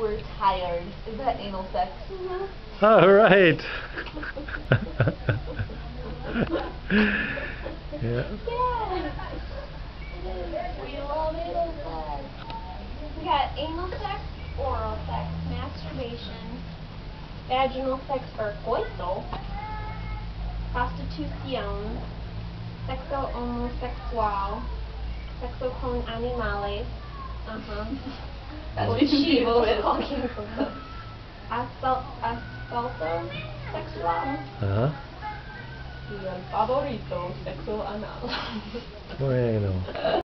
We're tired. Is that anal sex? Mm-hmm. All right. yeah. Yeah. We love anal sex. We got anal sex, oral sex, masturbation, vaginal sex or coito, prostitución, sexo homosexual, sexo con animales, uh-huh. That's what she she was was. talking about. Asfal asfalto sexual. Uh-huh. Y el favorito, sexo anal. Bueno.